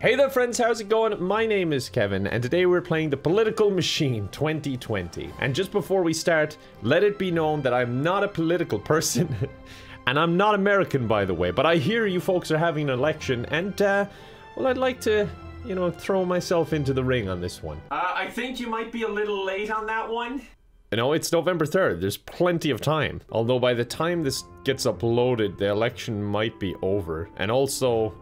Hey there friends, how's it going? My name is Kevin and today we're playing the Political Machine 2020. And just before we start, let it be known that I'm not a political person and I'm not American by the way, but I hear you folks are having an election and uh, well I'd like to, you know, throw myself into the ring on this one. Uh, I think you might be a little late on that one. You know, it's November 3rd. There's plenty of time. Although by the time this gets uploaded, the election might be over. And also,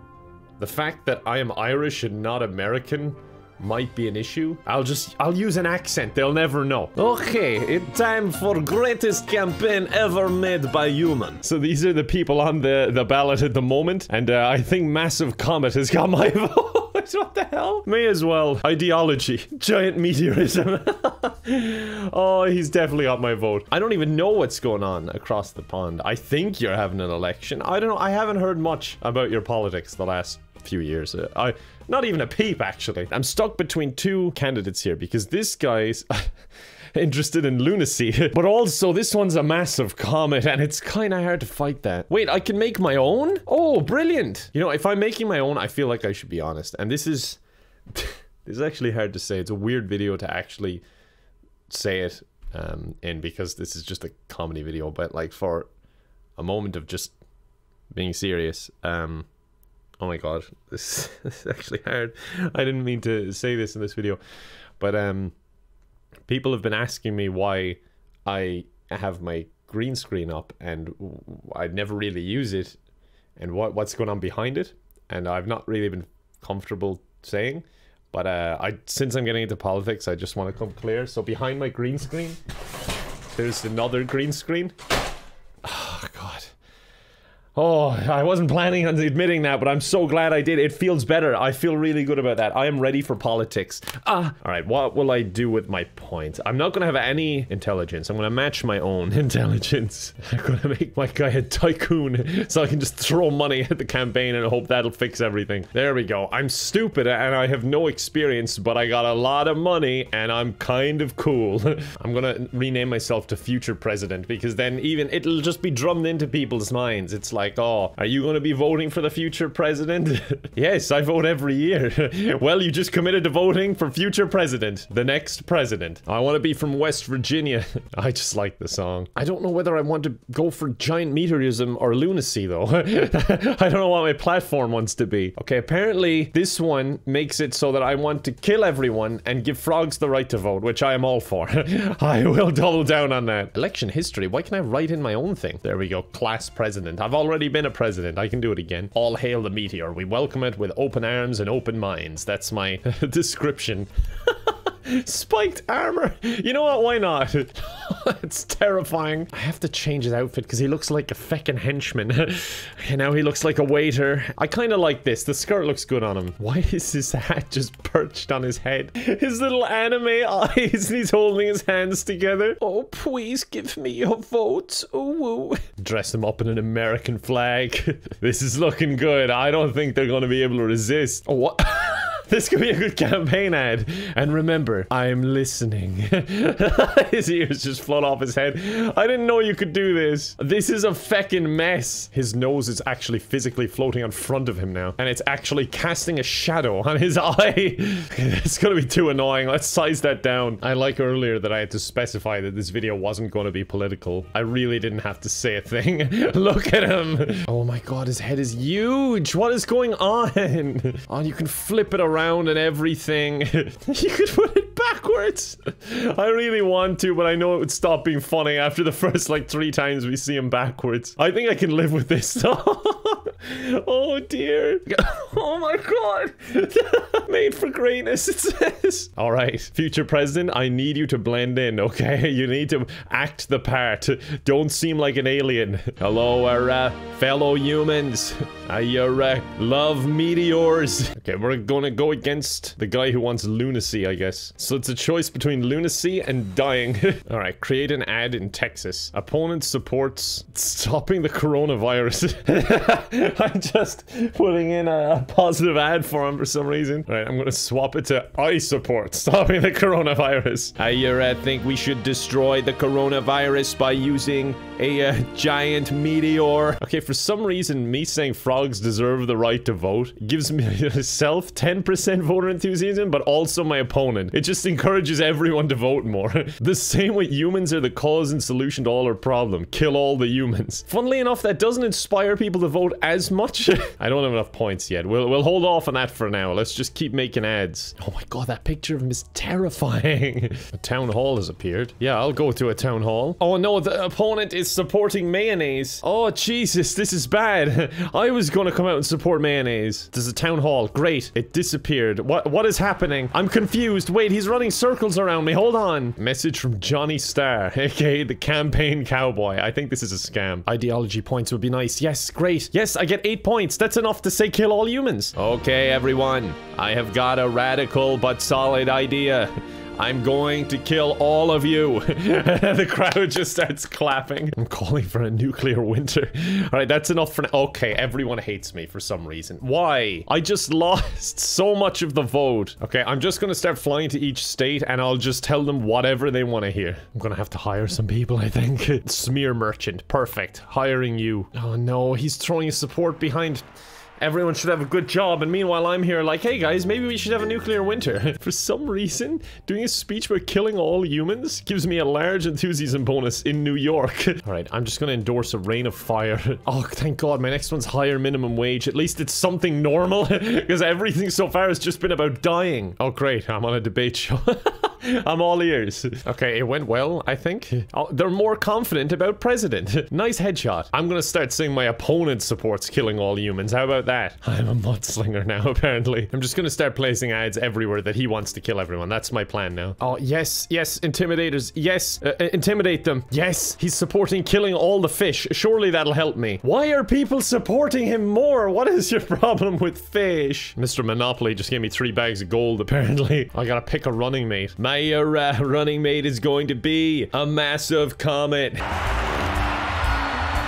the fact that I am Irish and not American might be an issue. I'll just, I'll use an accent. They'll never know. Okay, it's time for greatest campaign ever made by human. So these are the people on the, the ballot at the moment. And uh, I think Massive Comet has got my vote. what the hell? May as well. Ideology. Giant meteorism. oh, he's definitely got my vote. I don't even know what's going on across the pond. I think you're having an election. I don't know. I haven't heard much about your politics the last few years. Uh, I not even a peep actually. I'm stuck between two candidates here because this guy's interested in lunacy, but also this one's a massive comet and it's kind of hard to fight that. Wait, I can make my own? Oh, brilliant. You know, if I'm making my own, I feel like I should be honest. And this is this is actually hard to say. It's a weird video to actually say it um, in because this is just a comedy video, but like for a moment of just being serious, um, oh my god, this, this is actually hard. I didn't mean to say this in this video, but um, people have been asking me why I have my green screen up and I never really use it and what what's going on behind it, and I've not really been comfortable saying. But uh, I since I'm getting into politics, I just want to come clear. So behind my green screen, there's another green screen. Oh, I wasn't planning on admitting that, but I'm so glad I did. It feels better. I feel really good about that. I am ready for politics. Ah, all right. What will I do with my points? I'm not going to have any intelligence. I'm going to match my own intelligence. I'm to make my guy a tycoon so I can just throw money at the campaign and hope that'll fix everything. There we go. I'm stupid and I have no experience, but I got a lot of money and I'm kind of cool. I'm going to rename myself to future president because then even it'll just be drummed into people's minds. It's like like, oh, are you going to be voting for the future president? yes, I vote every year. well, you just committed to voting for future president, the next president. I want to be from West Virginia. I just like the song. I don't know whether I want to go for giant meteorism or lunacy, though. I don't know what my platform wants to be. Okay, apparently this one makes it so that I want to kill everyone and give frogs the right to vote, which I am all for. I will double down on that. Election history. Why can I write in my own thing? There we go. Class president. I've already already been a president. I can do it again. All hail the meteor. We welcome it with open arms and open minds. That's my description. Spiked armor. You know what? Why not? it's terrifying. I have to change his outfit because he looks like a feckin' henchman. and now he looks like a waiter. I kind of like this. The skirt looks good on him. Why is his hat just perched on his head? His little anime eyes and he's holding his hands together. Oh, please give me your vote. Ooh. Dress him up in an American flag. this is looking good. I don't think they're going to be able to resist. Oh, what? This could be a good campaign ad. And remember, I'm listening. his ears just float off his head. I didn't know you could do this. This is a feckin' mess. His nose is actually physically floating in front of him now. And it's actually casting a shadow on his eye. it's gonna be too annoying. Let's size that down. I like earlier that I had to specify that this video wasn't gonna be political. I really didn't have to say a thing. Look at him. Oh my god, his head is huge. What is going on? Oh, you can flip it around around and everything. you could put it backwards. I really want to, but I know it would stop being funny after the first like three times we see him backwards. I think I can live with this. oh dear. Oh my god. Made for greatness, it says. All right, future president, I need you to blend in, okay? You need to act the part. Don't seem like an alien. Hello, our uh, fellow humans. I uh, love meteors. Okay, we're gonna go against the guy who wants lunacy, I guess. So it's a choice between lunacy and dying. All right, create an ad in Texas. Opponent supports stopping the coronavirus. I'm just putting in a, positive ad for him for some reason. I'm gonna swap it to I support stopping the coronavirus. I uh, think we should destroy the coronavirus by using a uh, giant meteor. Okay, for some reason, me saying frogs deserve the right to vote gives myself 10% voter enthusiasm, but also my opponent. It just encourages everyone to vote more. the same way humans are the cause and solution to all our problem. Kill all the humans. Funnily enough, that doesn't inspire people to vote as much. I don't have enough points yet. We'll, we'll hold off on that for now. Let's just keep making ads. Oh my god, that picture of him is terrifying. a town hall has appeared. Yeah, I'll go to a town hall. Oh no, the opponent is supporting mayonnaise. Oh Jesus, this is bad. I was gonna come out and support mayonnaise. There's a town hall. Great. It disappeared. What what is happening? I'm confused. Wait, he's running circles around me. Hold on. Message from Johnny Starr, aka the campaign cowboy. I think this is a scam. Ideology points would be nice. Yes, great. Yes, I get eight points. That's enough to say kill all humans. Okay, everyone. I have got a radical but solid idea. I'm going to kill all of you. the crowd just starts clapping. I'm calling for a nuclear winter. All right, that's enough for now. Okay, everyone hates me for some reason. Why? I just lost so much of the vote. Okay, I'm just gonna start flying to each state and I'll just tell them whatever they want to hear. I'm gonna have to hire some people, I think. Smear merchant. Perfect. Hiring you. Oh no, he's throwing support behind Everyone should have a good job, and meanwhile I'm here like, hey guys, maybe we should have a nuclear winter. For some reason, doing a speech about killing all humans gives me a large enthusiasm bonus in New York. Alright, I'm just gonna endorse a rain of fire. Oh, thank god, my next one's higher minimum wage. At least it's something normal, because everything so far has just been about dying. Oh great, I'm on a debate show. I'm all ears. Okay, it went well, I think. Oh, they're more confident about president. nice headshot. I'm gonna start saying my opponent supports killing all humans. How about that? I'm a mudslinger now, apparently. I'm just gonna start placing ads everywhere that he wants to kill everyone. That's my plan now. Oh, yes, yes, intimidators. Yes, uh, uh, intimidate them. Yes, he's supporting killing all the fish. Surely that'll help me. Why are people supporting him more? What is your problem with fish? Mr. Monopoly just gave me three bags of gold, apparently. I gotta pick a running mate. My uh, running mate is going to be a massive comet.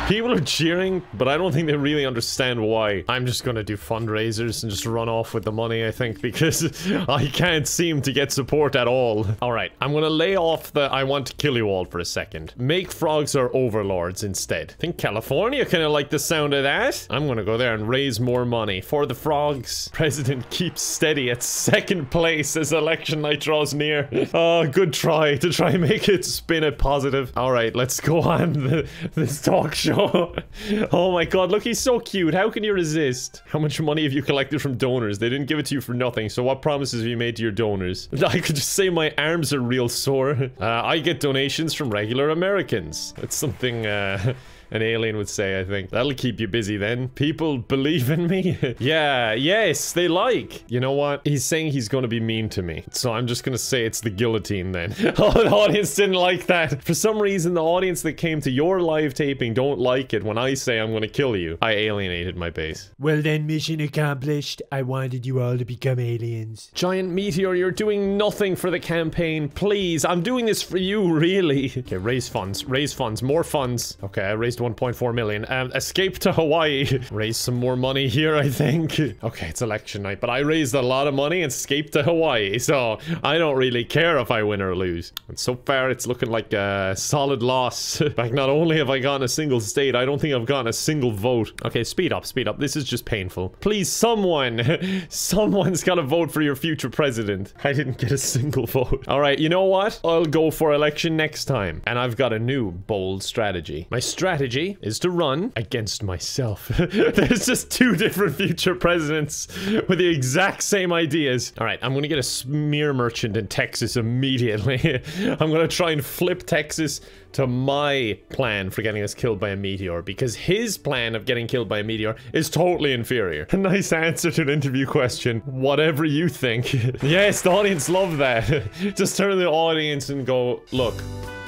People are cheering, but I don't think they really understand why. I'm just gonna do fundraisers and just run off with the money, I think, because I can't seem to get support at all. Alright, I'm gonna lay off the I want to kill you all for a second. Make frogs our overlords instead. I think California kinda like the sound of that. I'm gonna go there and raise more money for the frogs. President keeps steady at second place as election night draws near. Oh, good try to try and make it spin it positive. Alright, let's go on the, this talk show. oh my god, look, he's so cute. How can you resist? How much money have you collected from donors? They didn't give it to you for nothing, so what promises have you made to your donors? I could just say my arms are real sore. Uh, I get donations from regular Americans. It's something, uh an alien would say, I think. That'll keep you busy then. People believe in me. yeah, yes, they like. You know what? He's saying he's going to be mean to me. So I'm just going to say it's the guillotine then. oh, the audience didn't like that. For some reason, the audience that came to your live taping don't like it when I say I'm going to kill you. I alienated my base. Well then, mission accomplished. I wanted you all to become aliens. Giant Meteor, you're doing nothing for the campaign. Please, I'm doing this for you, really. Okay, raise funds. Raise funds. More funds. Okay, I raised 1.4 million. Um, escape to Hawaii. Raise some more money here, I think. Okay, it's election night, but I raised a lot of money and escaped to Hawaii, so I don't really care if I win or lose. And so far, it's looking like a solid loss. like, not only have I gotten a single state, I don't think I've gotten a single vote. Okay, speed up, speed up. This is just painful. Please, someone, someone's gotta vote for your future president. I didn't get a single vote. All right, you know what? I'll go for election next time. And I've got a new bold strategy. My strategy is to run against myself. There's just two different future presidents with the exact same ideas. All right, I'm gonna get a smear merchant in Texas immediately. I'm gonna try and flip Texas to my plan for getting us killed by a meteor because his plan of getting killed by a meteor is totally inferior. A nice answer to an interview question. Whatever you think. yes, the audience love that. Just turn to the audience and go, look,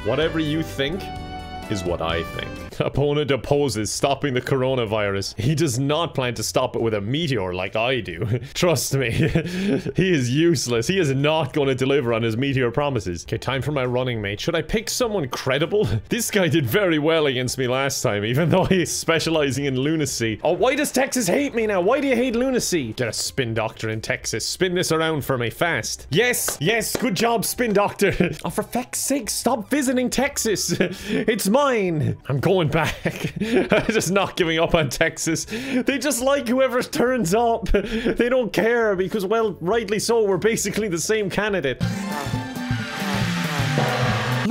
whatever you think is what I think. Opponent opposes stopping the coronavirus. He does not plan to stop it with a meteor like I do. Trust me. he is useless. He is not going to deliver on his meteor promises. Okay, time for my running mate. Should I pick someone credible? This guy did very well against me last time, even though he's specializing in lunacy. Oh, why does Texas hate me now? Why do you hate lunacy? Get a spin doctor in Texas. Spin this around for me fast. Yes, yes, good job, spin doctor. oh, for feck's sake, stop visiting Texas. it's mine. I'm going back. Just not giving up on Texas. They just like whoever turns up. They don't care because, well, rightly so, we're basically the same candidate.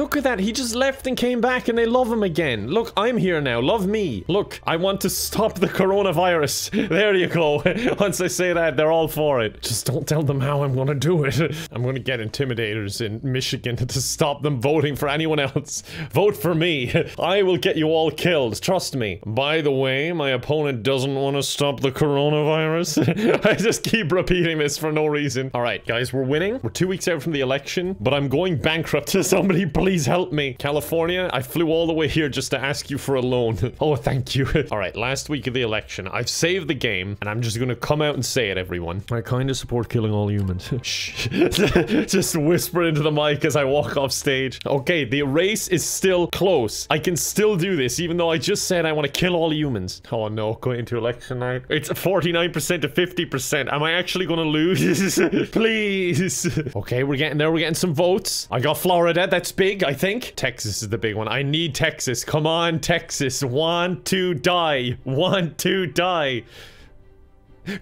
Look at that. He just left and came back and they love him again. Look, I'm here now. Love me. Look, I want to stop the coronavirus. There you go. Once I say that, they're all for it. Just don't tell them how I'm gonna do it. I'm gonna get intimidators in Michigan to stop them voting for anyone else. Vote for me. I will get you all killed. Trust me. By the way, my opponent doesn't want to stop the coronavirus. I just keep repeating this for no reason. All right, guys, we're winning. We're two weeks out from the election, but I'm going bankrupt. Somebody please help me. California, I flew all the way here just to ask you for a loan. oh, thank you. all right, last week of the election, I've saved the game, and I'm just gonna come out and say it, everyone. I kind of support killing all humans. Shh. just whisper into the mic as I walk off stage. Okay, the race is still close. I can still do this, even though I just said I want to kill all humans. Oh no, going into election night. It's 49% to 50%. Am I actually gonna lose? Please. Okay, we're getting there. We're getting some votes. I got Florida. That's big, think. Texas is the big one. I need Texas. Come on, Texas. Want to die. Want to die.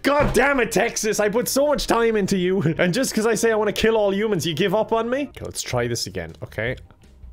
God damn it, Texas! I put so much time into you, and just because I say I want to kill all humans, you give up on me? Okay, let's try this again, okay?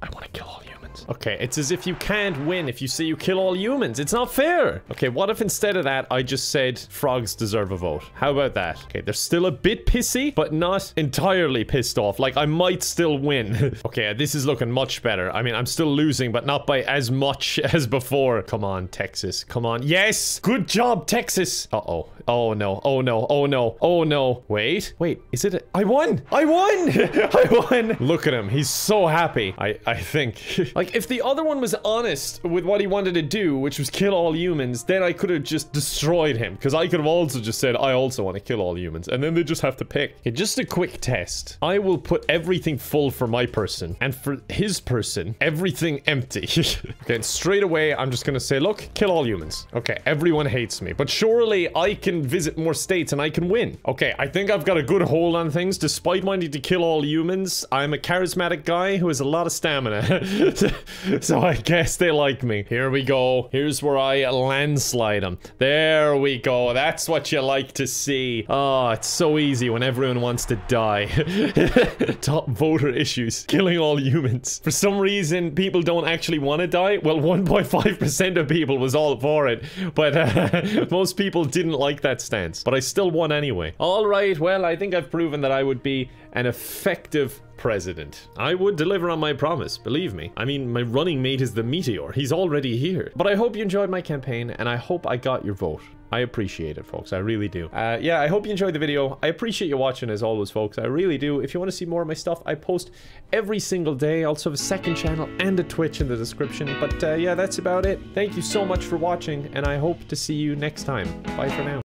I want to kill all humans. Okay, it's as if you can't win if you say you kill all humans. It's not fair. Okay, what if instead of that, I just said frogs deserve a vote? How about that? Okay, they're still a bit pissy, but not entirely pissed off. Like, I might still win. okay, this is looking much better. I mean, I'm still losing, but not by as much as before. Come on, Texas. Come on. Yes! Good job, Texas! Uh-oh. Oh, no. Oh, no. Oh, no. Oh, no. Wait. Wait. Is it I won! I won! I won! Look at him. He's so happy. I, I think. Like, if the other one was honest with what he wanted to do, which was kill all humans, then I could have just destroyed him. Because I could have also just said, I also want to kill all humans. And then they just have to pick. Okay, just a quick test. I will put everything full for my person. And for his person, everything empty. okay, straight away, I'm just going to say, look, kill all humans. Okay, everyone hates me. But surely I can visit more states and I can win. Okay, I think I've got a good hold on things. Despite wanting to kill all humans, I'm a charismatic guy who has a lot of stamina. so I guess they like me. Here we go. Here's where I landslide them. There we go. That's what you like to see. Oh, it's so easy when everyone wants to die. Top voter issues. Killing all humans. For some reason, people don't actually want to die. Well, 1.5% of people was all for it. But uh, most people didn't like that stance. But I still won anyway. All right, well, I think I've proven that I would be an effective president. I would deliver on my promise, believe me. I mean, my running mate is the Meteor. He's already here. But I hope you enjoyed my campaign, and I hope I got your vote. I appreciate it, folks. I really do. Uh, yeah, I hope you enjoyed the video. I appreciate you watching, as always, folks. I really do. If you want to see more of my stuff, I post every single day. I also have a second channel and a Twitch in the description. But uh, yeah, that's about it. Thank you so much for watching, and I hope to see you next time. Bye for now.